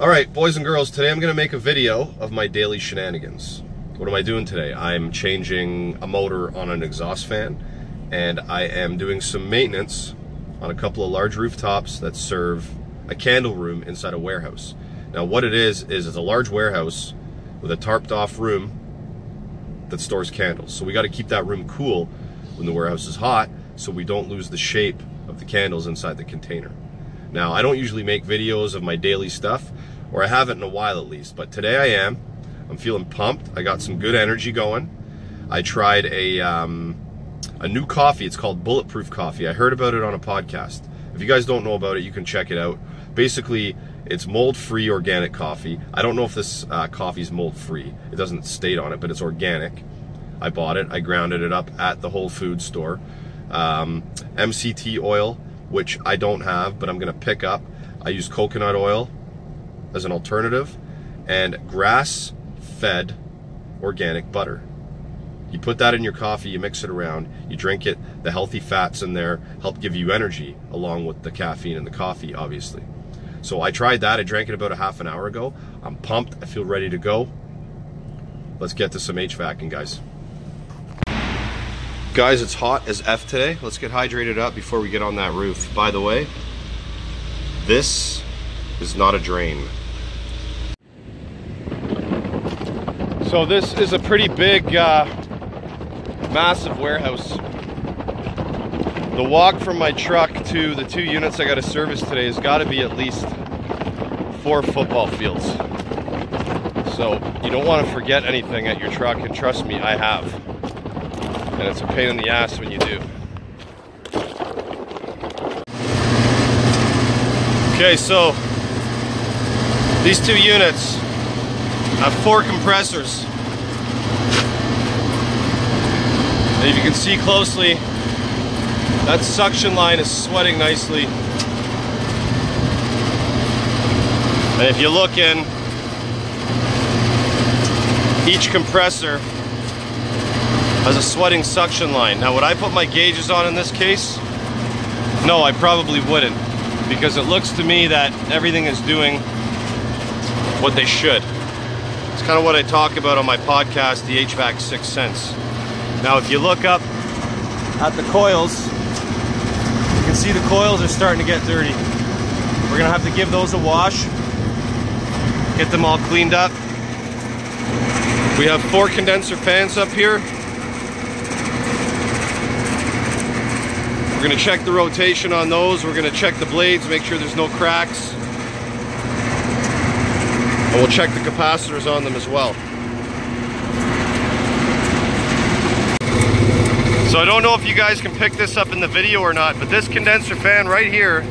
All right, boys and girls, today I'm gonna make a video of my daily shenanigans. What am I doing today? I'm changing a motor on an exhaust fan and I am doing some maintenance on a couple of large rooftops that serve a candle room inside a warehouse. Now what it is, is it's a large warehouse with a tarped off room that stores candles. So we gotta keep that room cool when the warehouse is hot so we don't lose the shape of the candles inside the container. Now, I don't usually make videos of my daily stuff, or I haven't in a while at least, but today I am. I'm feeling pumped. I got some good energy going. I tried a, um, a new coffee. It's called Bulletproof Coffee. I heard about it on a podcast. If you guys don't know about it, you can check it out. Basically, it's mold-free organic coffee. I don't know if this uh, is mold-free. It doesn't state on it, but it's organic. I bought it. I grounded it up at the Whole Foods store. Um, MCT oil which I don't have, but I'm gonna pick up. I use coconut oil as an alternative and grass-fed organic butter. You put that in your coffee, you mix it around, you drink it, the healthy fats in there help give you energy along with the caffeine in the coffee, obviously. So I tried that, I drank it about a half an hour ago. I'm pumped, I feel ready to go. Let's get to some HVACing, guys. Guys, it's hot as F today. Let's get hydrated up before we get on that roof. By the way, this is not a drain. So this is a pretty big, uh, massive warehouse. The walk from my truck to the two units I got to service today has got to be at least four football fields. So you don't want to forget anything at your truck, and trust me, I have and it's a pain in the ass when you do. Okay, so these two units have four compressors. And if you can see closely, that suction line is sweating nicely. And if you look in, each compressor has a sweating suction line. Now would I put my gauges on in this case? No, I probably wouldn't because it looks to me that everything is doing what they should. It's kind of what I talk about on my podcast, The HVAC Sixth Sense. Now if you look up at the coils, you can see the coils are starting to get dirty. We're gonna have to give those a wash, get them all cleaned up. We have four condenser fans up here. We're gonna check the rotation on those. We're gonna check the blades, make sure there's no cracks. We'll check the capacitors on them as well. So I don't know if you guys can pick this up in the video or not, but this condenser fan right here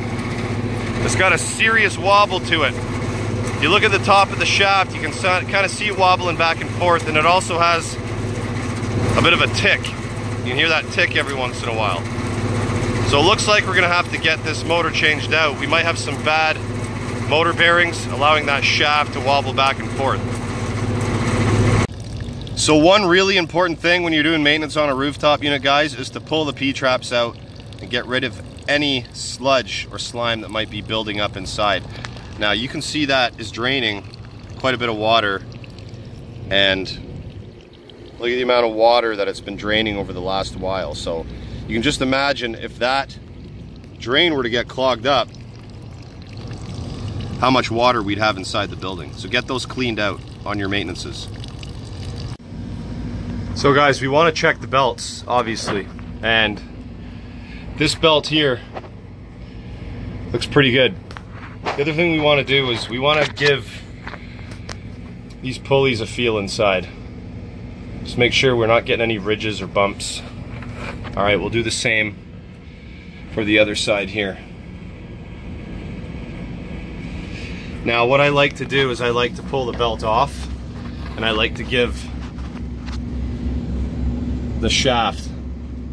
has got a serious wobble to it. If you look at the top of the shaft, you can kind of see it wobbling back and forth, and it also has a bit of a tick. You can hear that tick every once in a while. So it looks like we're gonna have to get this motor changed out. We might have some bad motor bearings, allowing that shaft to wobble back and forth. So one really important thing when you're doing maintenance on a rooftop unit, guys, is to pull the P-traps out and get rid of any sludge or slime that might be building up inside. Now you can see that is draining quite a bit of water and look at the amount of water that it's been draining over the last while. So you can just imagine if that drain were to get clogged up, how much water we'd have inside the building. So get those cleaned out on your maintenances. So guys, we want to check the belts, obviously. And this belt here looks pretty good. The other thing we want to do is we want to give these pulleys a feel inside. Just make sure we're not getting any ridges or bumps. All right, we'll do the same for the other side here. Now what I like to do is I like to pull the belt off and I like to give the shaft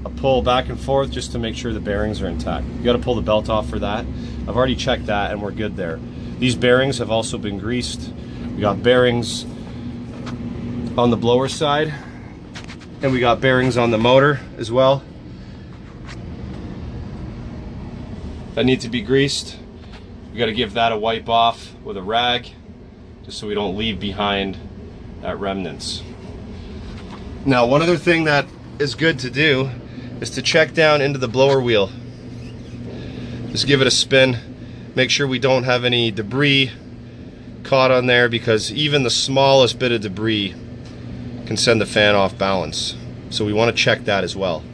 a pull back and forth just to make sure the bearings are intact. You gotta pull the belt off for that. I've already checked that and we're good there. These bearings have also been greased. We got bearings on the blower side and we got bearings on the motor as well. that need to be greased. We got to give that a wipe off with a rag just so we don't leave behind that remnants. Now, one other thing that is good to do is to check down into the blower wheel. Just give it a spin. Make sure we don't have any debris caught on there because even the smallest bit of debris can send the fan off balance. So we want to check that as well.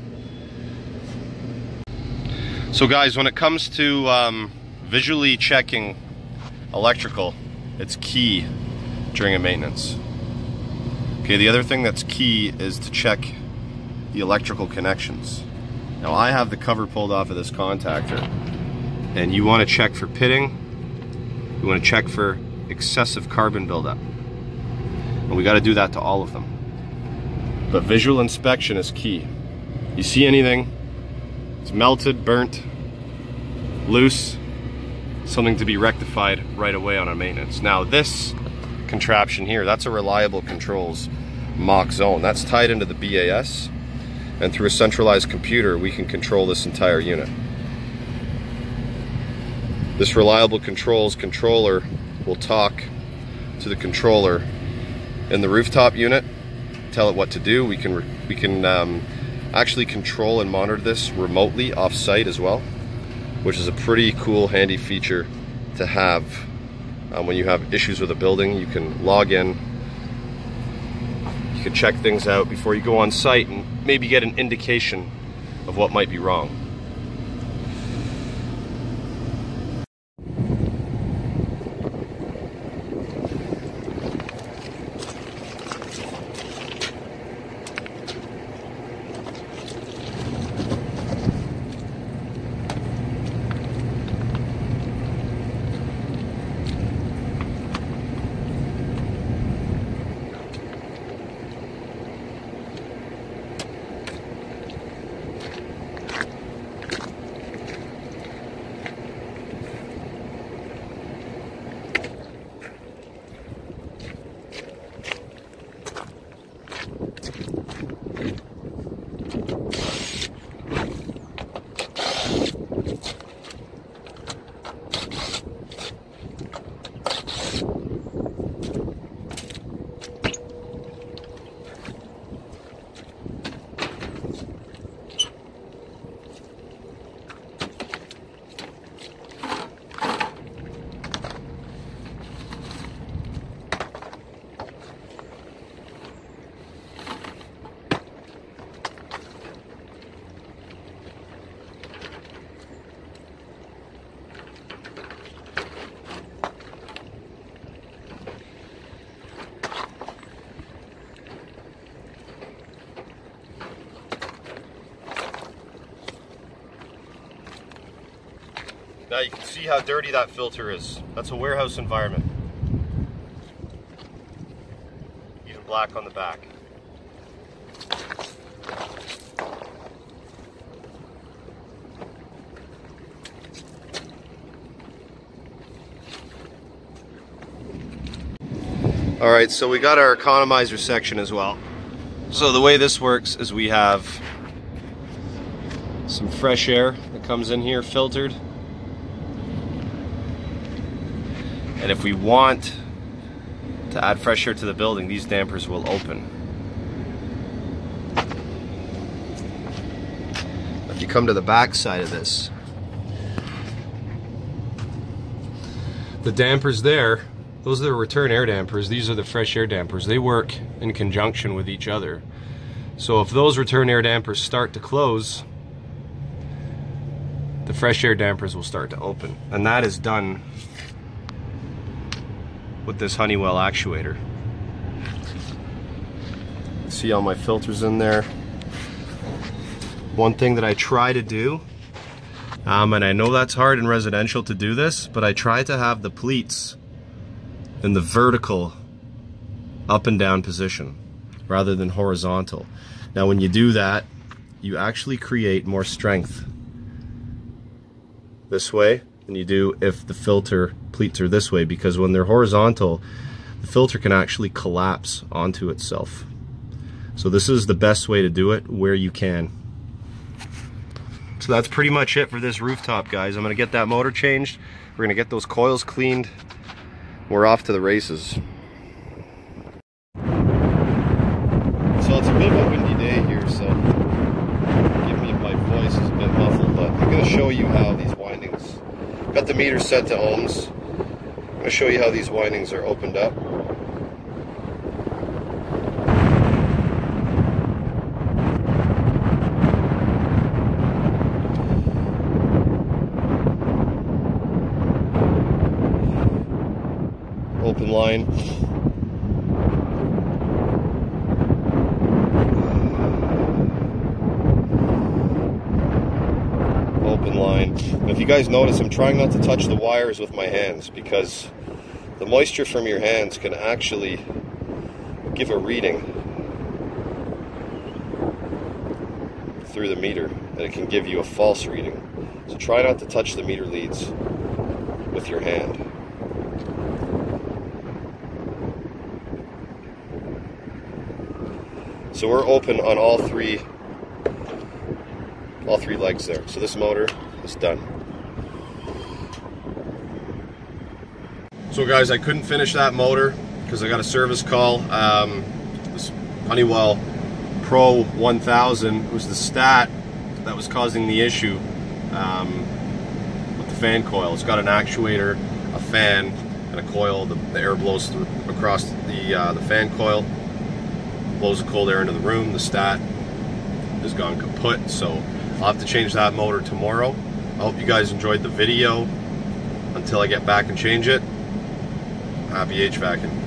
So guys, when it comes to um, visually checking electrical, it's key during a maintenance. Okay, the other thing that's key is to check the electrical connections. Now I have the cover pulled off of this contactor and you want to check for pitting, you want to check for excessive carbon buildup. And we got to do that to all of them. But visual inspection is key. You see anything, it's melted, burnt, loose, something to be rectified right away on a maintenance. Now this contraption here, that's a reliable controls mock zone. That's tied into the BAS and through a centralized computer we can control this entire unit. This reliable controls controller will talk to the controller in the rooftop unit, tell it what to do. We can we can um, actually control and monitor this remotely off-site as well, which is a pretty cool, handy feature to have um, when you have issues with a building. You can log in, you can check things out before you go on site and maybe get an indication of what might be wrong. Now you can see how dirty that filter is. That's a warehouse environment. Even black on the back. All right, so we got our economizer section as well. So the way this works is we have some fresh air that comes in here filtered And if we want to add fresh air to the building, these dampers will open. If you come to the back side of this, the dampers there, those are the return air dampers. These are the fresh air dampers. They work in conjunction with each other. So if those return air dampers start to close, the fresh air dampers will start to open. And that is done with this Honeywell actuator. See all my filters in there. One thing that I try to do, um, and I know that's hard in residential to do this, but I try to have the pleats in the vertical up and down position rather than horizontal. Now when you do that, you actually create more strength this way than you do if the filter pleats are this way because when they're horizontal, the filter can actually collapse onto itself. So this is the best way to do it where you can. So that's pretty much it for this rooftop, guys. I'm gonna get that motor changed. We're gonna get those coils cleaned. we're off to the races. So it's a bit of a windy day here, so forgive me if my voice is a bit muffled, but I'm going to show you how these windings, got the meter set to ohms, I'm going to show you how these windings are opened up. Open line. open line. And if you guys notice, I'm trying not to touch the wires with my hands because the moisture from your hands can actually give a reading through the meter and it can give you a false reading. So try not to touch the meter leads with your hand. So we're open on all three all three legs there. So this motor is done. So guys, I couldn't finish that motor because I got a service call. Um, this Honeywell Pro 1000 was the stat that was causing the issue um, with the fan coil. It's got an actuator, a fan, and a coil. The, the air blows through, across the, uh, the fan coil, blows the cold air into the room. The stat has gone kaput, so I'll have to change that motor tomorrow. I hope you guys enjoyed the video. Until I get back and change it, Uh, happy HVACing.